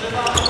Trzymaj!